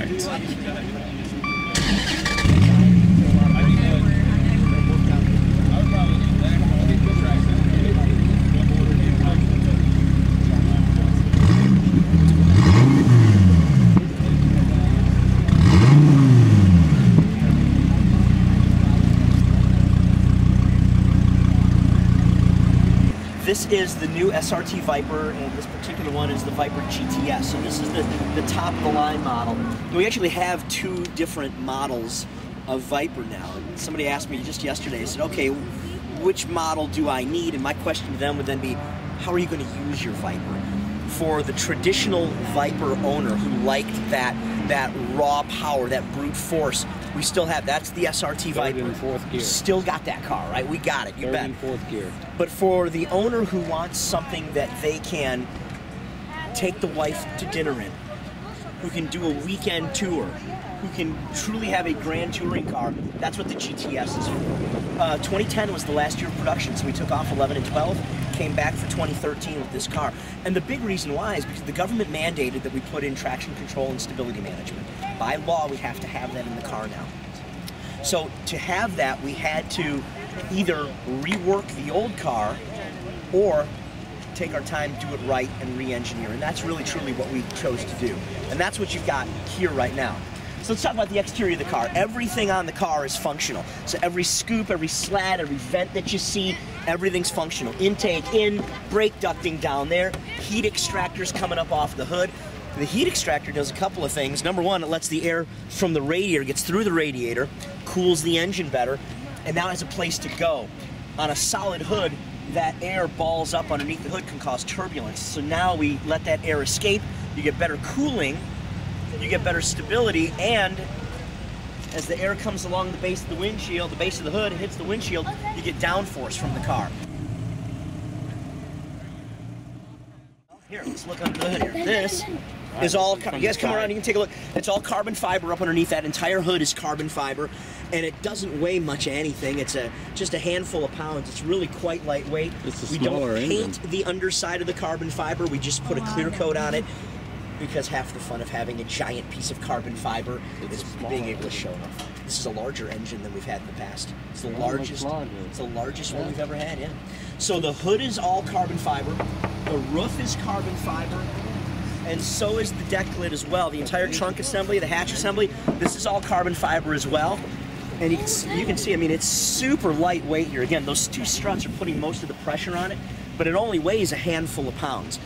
Correct. Is the new SRT Viper, and this particular one is the Viper GTS. So this is the, the top of the line model. We actually have two different models of Viper now. And somebody asked me just yesterday, I said, okay, which model do I need? And my question to them would then be, how are you going to use your Viper? For the traditional Viper owner who liked that that raw power, that brute force, we still have that's the SRT Viper. and fourth gear. Still got that car, right? We got it. You Third bet. and fourth gear. But for the owner who wants something that they can take the wife to dinner in, who can do a weekend tour, who can truly have a grand touring car, that's what the GTS is for. Uh, 2010 was the last year of production, so we took off 11 and 12, came back for 2013 with this car. And the big reason why is because the government mandated that we put in traction control and stability management. By law, we have to have that in the car now. So to have that, we had to either rework the old car or take our time, do it right, and re-engineer. And that's really truly what we chose to do. And that's what you've got here right now. So let's talk about the exterior of the car. Everything on the car is functional. So every scoop, every slat, every vent that you see, everything's functional. Intake in, brake ducting down there, heat extractors coming up off the hood. The heat extractor does a couple of things. Number one, it lets the air from the radiator gets through the radiator, cools the engine better, and now has a place to go. On a solid hood, that air balls up underneath the hood can cause turbulence. So now we let that air escape. You get better cooling, you get better stability, and as the air comes along the base of the windshield, the base of the hood hits the windshield, you get downforce from the car. Here, let's look under the hood here. This is all, car- you guys come around, you can take a look. It's all carbon fiber up underneath that entire hood is carbon fiber, and it doesn't weigh much anything. It's a just a handful of pounds. It's really quite lightweight. It's a we don't paint engine. the underside of the carbon fiber. We just put a clear oh, coat on it because half the fun of having a giant piece of carbon fiber is being able to show it off. This is a larger engine than we've had in the past. It's the it largest. It's the largest one we've ever had. Yeah. So the hood is all carbon fiber. The roof is carbon fiber. And so is the deck lid as well. The entire trunk assembly, the hatch assembly, this is all carbon fiber as well. And you can, see, you can see, I mean, it's super lightweight here. Again, those two struts are putting most of the pressure on it, but it only weighs a handful of pounds.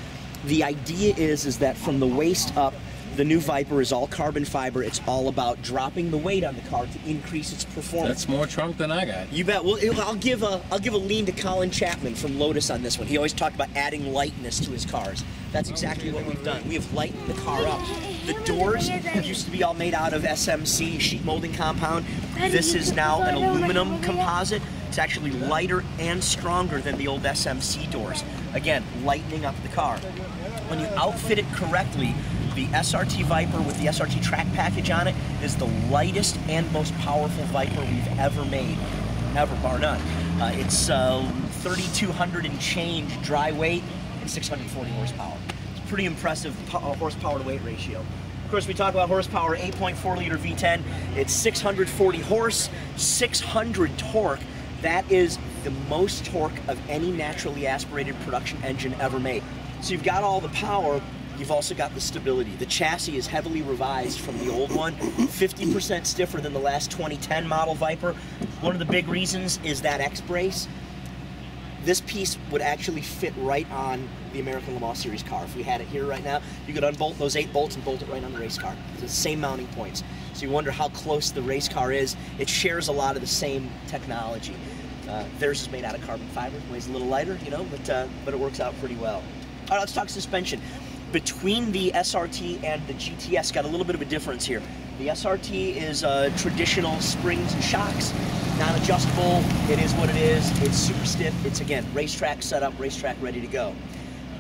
The idea is, is that from the waist up, the new Viper is all carbon fiber. It's all about dropping the weight on the car to increase its performance. That's more trunk than I got. You bet. Well, I'll give a I'll give a lean to Colin Chapman from Lotus on this one. He always talked about adding lightness to his cars. That's exactly what we've done. We have lightened the car up. The doors used to be all made out of SMC sheet molding compound. This is now an aluminum composite. It's actually lighter and stronger than the old SMC doors. Again, lightening up the car. When you outfit it correctly, the SRT Viper with the SRT track package on it is the lightest and most powerful Viper we've ever made, ever, bar none. Uh, it's uh, 3,200 and change dry weight and 640 horsepower. It's pretty impressive uh, horsepower to weight ratio. Of course, we talk about horsepower, 8.4 liter V10. It's 640 horse, 600 torque. That is the most torque of any naturally aspirated production engine ever made. So you've got all the power, you've also got the stability. The chassis is heavily revised from the old one, 50% stiffer than the last 2010 model Viper. One of the big reasons is that X brace. This piece would actually fit right on the American Le Mans Series car. If we had it here right now, you could unbolt those eight bolts and bolt it right on the race car. It's the same mounting points. So you wonder how close the race car is. It shares a lot of the same technology. Uh, theirs is made out of carbon fiber, weighs a little lighter, you know, but uh, but it works out pretty well. All right, let's talk suspension. Between the SRT and the GTS, got a little bit of a difference here. The SRT is uh, traditional springs and shocks, non-adjustable. It is what it is. It's super stiff. It's again racetrack setup, racetrack ready to go.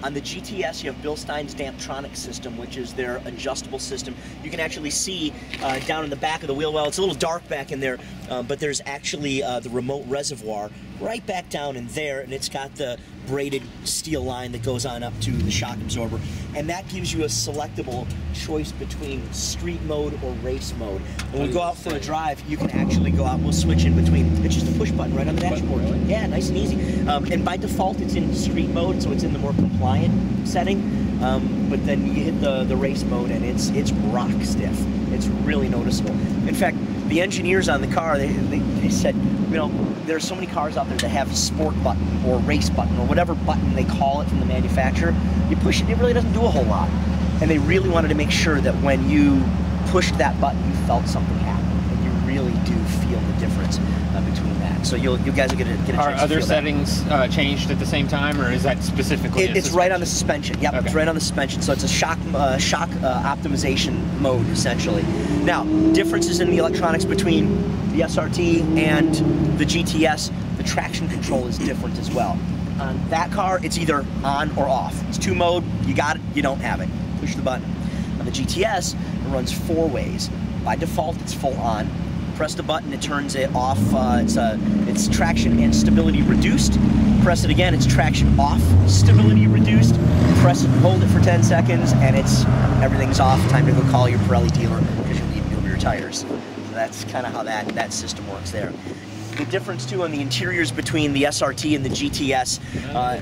On the GTS, you have Bilstein's Damptronic system, which is their adjustable system. You can actually see uh, down in the back of the wheel well. It's a little dark back in there, uh, but there's actually uh, the remote reservoir right back down in there, and it's got the braided steel line that goes on up to the shock absorber, and that gives you a selectable choice between street mode or race mode. When we go out for a drive, you can actually go out. We'll switch in between. It's just a push button right on the dashboard. Yeah, nice and easy. Um, and by default, it's in street mode, so it's in the more compliant setting. Um, but then you hit the, the race mode and it's it's rock stiff. It's really noticeable. In fact, the engineers on the car they, they, they said, you know, there's so many cars out there that have sport button or race button or whatever button they call it from the manufacturer. You push it, it really doesn't do a whole lot. And they really wanted to make sure that when you pushed that button, you felt something happen, and you really do feel the difference. So you'll, you guys will get a, get a Are other settings uh, changed at the same time, or is that specifically? It, it's right on the suspension. Yep, it's right on the suspension. So it's a shock uh, shock uh, optimization mode essentially. Now, differences in the electronics between the SRT and the GTS. The traction control is different as well. On that car, it's either on or off. It's two mode. You got it. You don't have it. Push the button. On the GTS, it runs four ways. By default, it's full on. Press the button, it turns it off. Uh, it's uh, it's traction and stability reduced. Press it again, it's traction off, stability reduced. Press it, hold it for 10 seconds, and it's everything's off. Time to go call your Pirelli dealer because you need new rear tires. So that's kind of how that that system works there. The difference too on the interiors between the SRT and the GTS. Uh,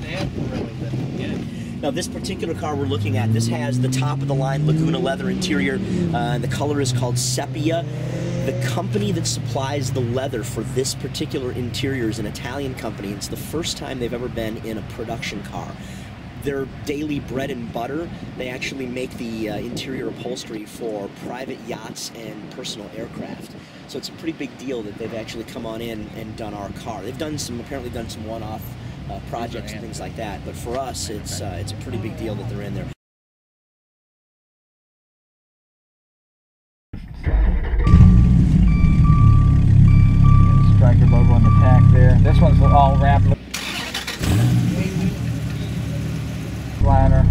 now, this particular car we're looking at, this has the top of the line Laguna leather interior, uh, the color is called Sepia. The company that supplies the leather for this particular interior is an Italian company. It's the first time they've ever been in a production car. Their daily bread and butter, they actually make the uh, interior upholstery for private yachts and personal aircraft. So it's a pretty big deal that they've actually come on in and done our car. They've done some, apparently done some one-off uh, projects and things like that. But for us, it's uh, it's a pretty big deal that they're in there. Stryker logo on the tack there. This one's all wrapped. Liner.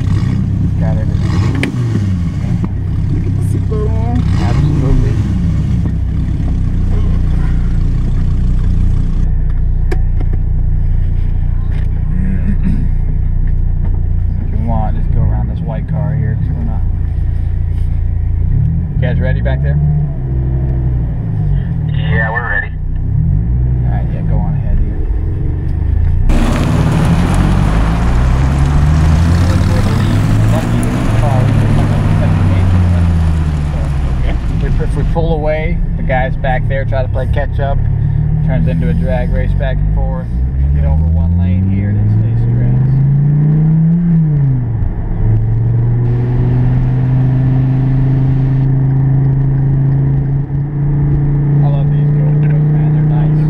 Got everything. Absolutely. If you want, just go around this white car here. 'cause we're not. You guys ready back there? Yeah, we're ready. Alright, yeah, go on ahead here. If if we pull away, the guys back there try to play catch up, turns into a drag race back and forth. Get over one lane here and it stays straight. I love these GoPros, man. They're nice.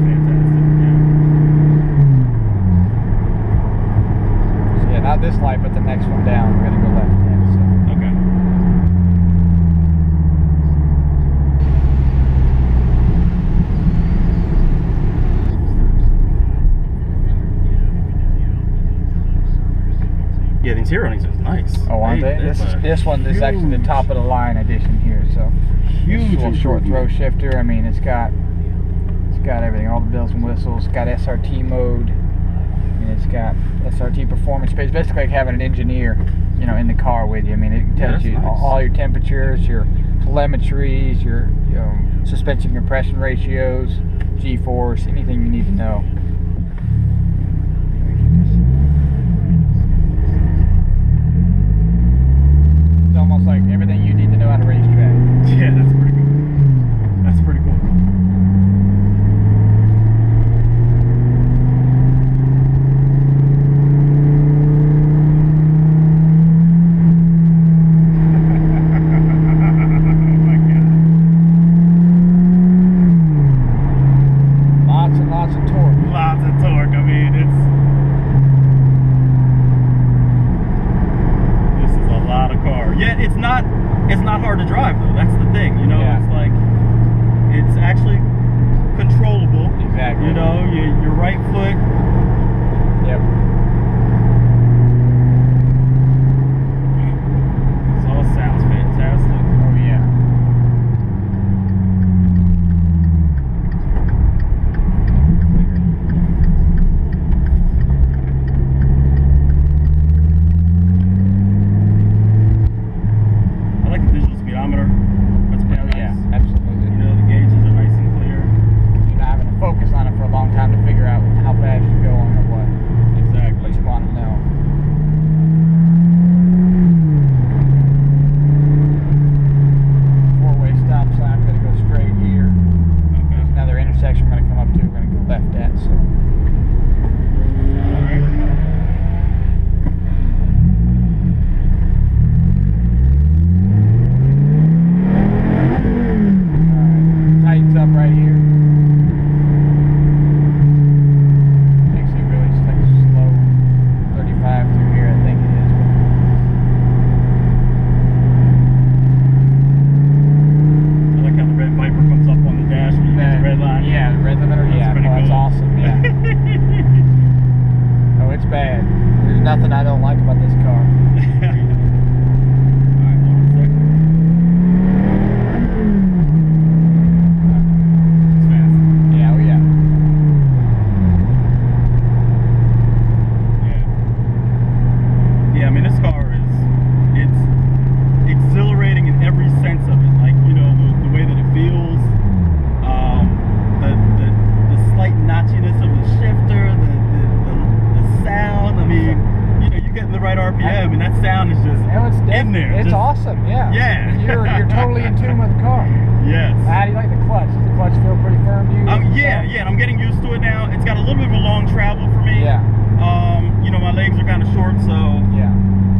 So yeah, not this light, but the next one down. We're gonna go left next. So. Okay. Yeah, these hero are nice. Oh, aren't they? This is this one is actually the top of the line edition here. So Huge Little short throw shifter. I mean, it's got it's got everything, all the bells and whistles. It's got SRT mode. And it's got SRT performance space. Basically, like having an engineer, you know, in the car with you. I mean, it tells that's you nice. all, all your temperatures, your telemetries, your you know, suspension compression ratios, G-force, anything you need to know. It's just- awesome. Yeah. Yeah. You're you're totally in tune with the car. Yes. How do you like the clutch? Does the clutch feel pretty firm to you? Um, yeah, yeah, and I'm getting used to it now. It's got a little bit of a long travel for me. Yeah. Um, you know, my legs are kind of short, so Yeah.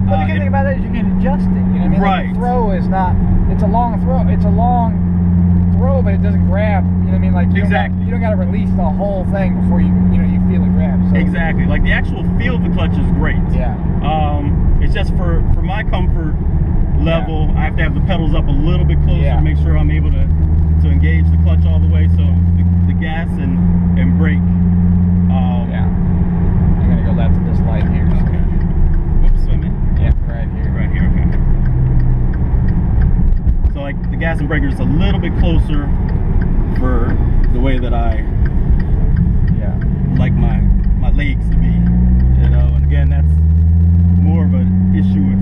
But Uh, the good it- thing about that is you can adjust it. You know what I mean? Like, Right. the throw is not. It's a long throw. It's a long throw, but it doesn't grab. You know what I mean? Like you Exactly. Don't, you don't got to release the whole thing before you you know you feel it grab. So, exactly. Like the actual feel of the clutch is great. Yeah. Um, it's just for for my comfort level, I have to have the pedals up a little bit closer Yeah. to make sure I'm able to to engage the clutch all the way. So the, the gas and and brake. Um, Yeah. I'm gonna go left at this light here. Okay. Whoops, wait a minute. Yeah. Right here. Right here, okay. So like the gas and brake is a little bit closer for the way that I Yeah. like my my legs to be. You know, and again that's more of an issue with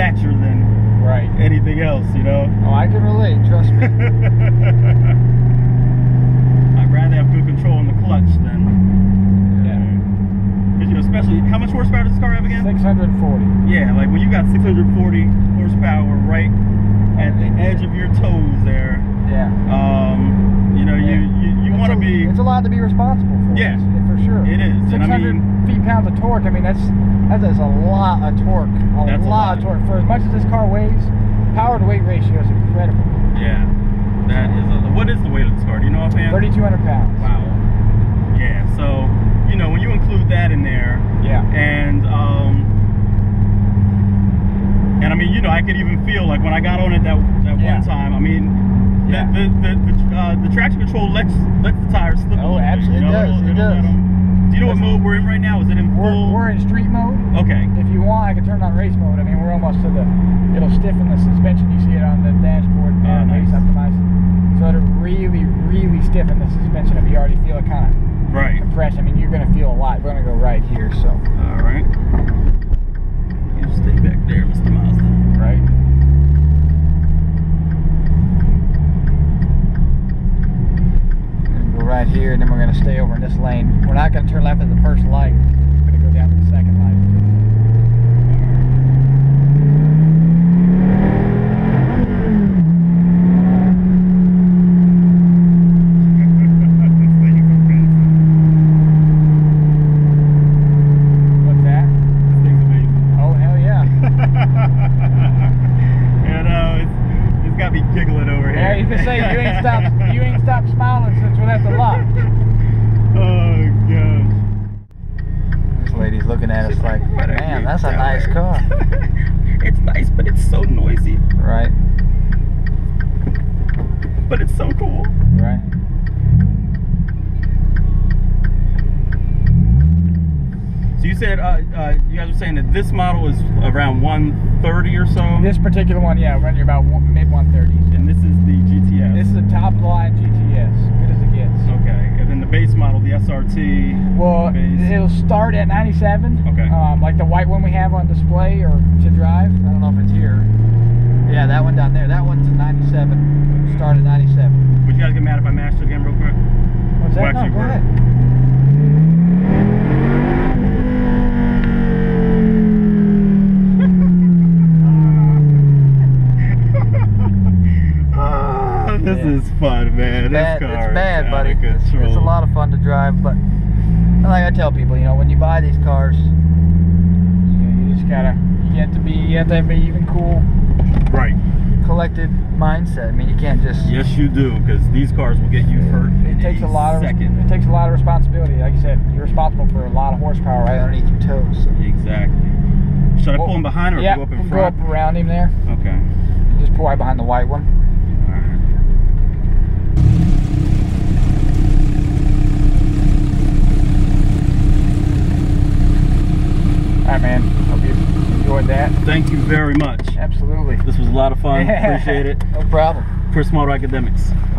stature than Right. anything else, you know. Oh, I can relate. Trust me. I'd rather have good control in the clutch than Yeah. because you know, especially how much horsepower does this car have again? 640. Yeah, like when you got 640 horsepower right at the edge of your toes there, Yeah. um, you know, Yeah. you, you Want to a- be. Lot to be responsible for. Yeah. For sure. It is, and I 600 mean- feet pounds of torque. I mean, that's that is a lot of torque. A That's a lot of torque for as much as this car weighs. Power to weight ratio is incredible. Yeah, that is a. What is the weight of this car? Do you know offhand? 3,200 pounds. Wow. Yeah, so you know when you include that in there, Yeah. and um, and I mean, you know, I could even feel like when I got on it that that Yeah. one time. I mean. Yeah. The, the, the, uh, the traction control lets lets the tires slip Oh, absolutely, it does, it does. Do you know what mode we're in right now? Is it in We're, full? we're in street mode. Okay. If you want, I can turn on race mode. I mean, we're almost to the. It'll stiffen the suspension. You see it on the dashboard. Oh, Uh, nice. Race optimized. So it'll really, really stiffen the suspension. If you already feel it kind of Right. compressed, I mean, you're gonna feel a lot. We're gonna go right here. So. All right. You stay back there, Mr. Mazda. right? And go right here, and then we're gonna stay over in this lane. We're not gonna turn left at the first light. We're gonna go down to the second light. What's that? Oh hell yeah! you know, it's, it's got me giggling over Yeah, here. you can say you ain't stopped. You ain't stopped smiling since we left the lot. oh gosh. This lady's looking at us like, man, that's a nice car, it's nice, but it's so noisy. right? But it's so cool. Right. So you said uh, uh, you guys were saying that this model is around 130 or so, This particular one, yeah, running about one, mid 130s. and this is the GTS. This is a top line GTS, good as it gets. okay, and then the base model, the SRT. Well, base. it'll start at 97. Okay. Um, like the white one we have on display or to drive. I don't know if it's here. Yeah, that one down there. That one's a 97. Start at 97. Would you guys get mad if I mashed it again real quick? What's that? Well, no, go ahead. This Yeah. is fun, man. It's bad, this car it's bad, buddy. It's, it's a lot of fun to drive, but like I tell people, you know, when you buy these cars, you, know, you just gotta, you have to be, you have to have an even cool, Right. collected mindset. I mean, you can't just. Yes, you do, because these cars will get you hurt. It takes a lot of second. it takes a lot of responsibility. Like you said, you're responsible for a lot of horsepower right underneath your toes. So. Exactly. Should I Well, pull him behind or yeah, go up in front? go up around him there. Okay. Just pull right behind the white one. All right. That, man. Hope you enjoyed that. Thank you very much. Absolutely. This was a lot of fun. Appreciate it. no problem. Chris Moto Academics. Let me see.